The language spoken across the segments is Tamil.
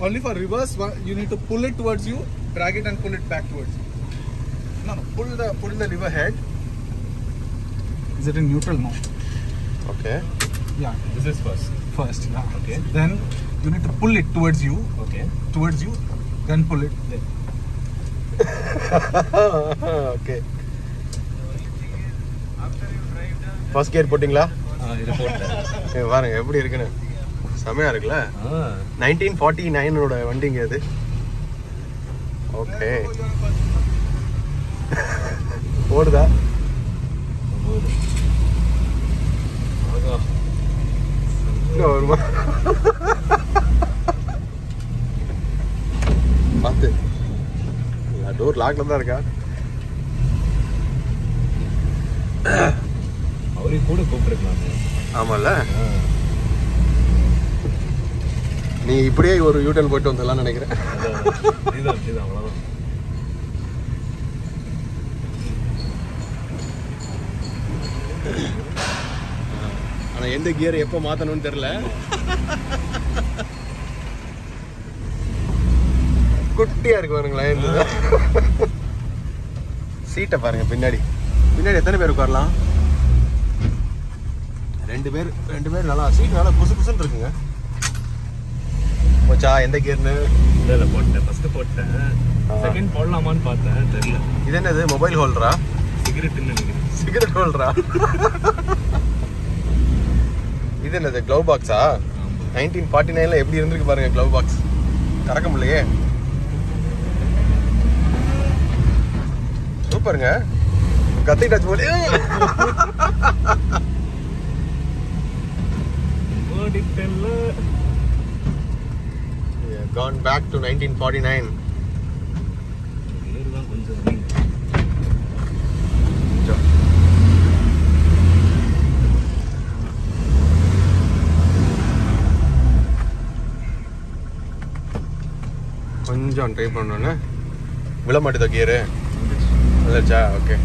Only for reverse, one- you need to pull it towards you, drag it and pull it back towards you. No, no, pull the pull the lever head. Is it in neutral now? Okay Yeah, This is first. first. Yeah. Okay. Then you need to pull it towards you, Okay. towards you, then pull it. Okay first gear போட்டிங்களா ஆ இது போட்டேன் இங்க பாருங்க எப்படி இருக்குன்னு செமையா இருக்குல்ல? நைன்டீன் ஃபார்ட்டி நைனோட வண்டிங்க இது ஓகே ஓடுதா? வருமா? பார்த்து டோர் லாக்ல தான் இருக்கா? அவரையும் கூட கூப்பிட்டுருக்கலாமே. ஆமால ஆ. நீ இப்படியே ஒரு யூட்டன் போயிட்டு வந்துடலாம்னு நினைக்கிறேன். ஆனால் எந்த கியர் எப்போ மாற்றணும்னு தெரியல. குட்டியாக இருக்கு பாருங்களேன் இந்த சீட்டை பாருங்க பின்னாடி. பின்னாடி எத்தனை பேர் உட்காரலாம்? ரெண்டு பேர் ரெண்டு பேர் நல்லா சீட் நல்லா புசு புசுன்னு இருக்குங்க. போச்சா? எந்த கியர்னு இல்லை இல்லை போட்டேன். ஃபஸ்ட்டு போட்டேன். செகண்ட் போடலாமான்னு பார்த்தேன். தெரியல. இது என்னது? மொபைல் ஹோல்டரா சிகரெட்டுன்னு நினைக்கிறேன். சிகரெட் ஹோல்டரா இது என்னது? க்ளவ் பாக்ஸா நைன்டீன் ஃபார்ட்டி நைனில் எப்படி இருந்திருக்கு பாருங்க க்ளவ் பாக்ஸ் திறக்க முடியலையே. சூப்பருங்க. கத்திட்டாச்சு போல. ஓடிட்டல்ல gone back to nineteen forty nine கொஞ்சம் ட்ரை பண்ணோன்னே விழ மாட்டுதா கியரு வந்துருச்சா ஓகே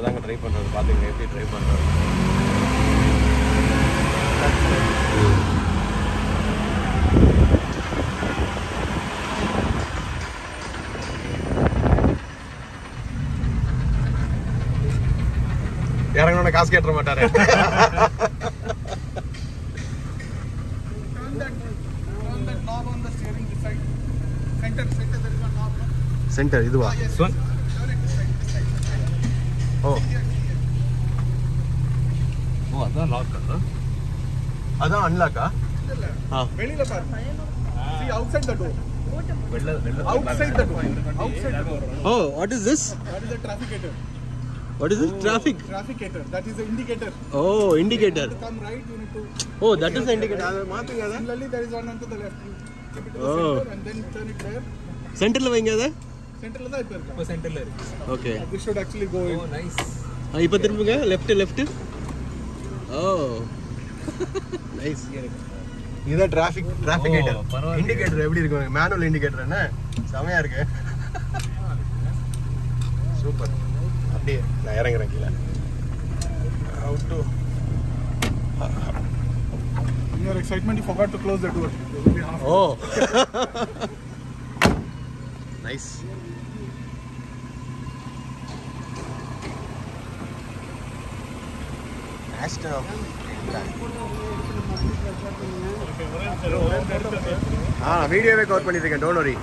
மட்டும் தாங்க ட்ரை பண்ணுறது பார்த்துக்கங்க எப்படி ட்ரை பண்ணுறது இறங்கணும்னு காசு கேட்டுற மாட்டாரு Turn that, அதான் லாக் அதான் அன்லாக்கா வெளியில பாரு. See outside the door. வெள்ள வெள்ள Outside the door. Outside the door. Oh what is this That is the trafficator. What is this traffic Trafficator. That is the indicator. Oh indicator To come right, you need to. Oh that is indicator அதை மாத்துங்க Similarly, there is one onto the left. You keep it to the Oh. center and then turn it there. சென்டர்ல வைங்க அதை Center தான் இப்ப இருக்கு. இப்போ சென்டர்ல இருக்கு okay This should actually go oh in. Nice இப்போ திரும்புங்க லெஃப்ட் லெஃப்ட் ஓ நைஸ் இதுதான் டிராஃபிக் டிராஃபிகேட்டர் ஓ, பரவாயில்லையே. இண்டிகேட்டர் எப்படி இருக்கு மேனுவல் இண்டிகேட்டர் என்ன? செமையா இருக்கு. சூப்பர் அப்படியே நான் இறங்குறேன் கீழே. To- In your excitement, you forgot to close the door. be half. ஆ வீடியோவே கவர் பண்ணியிருக்கேன் டோன்ட் வரி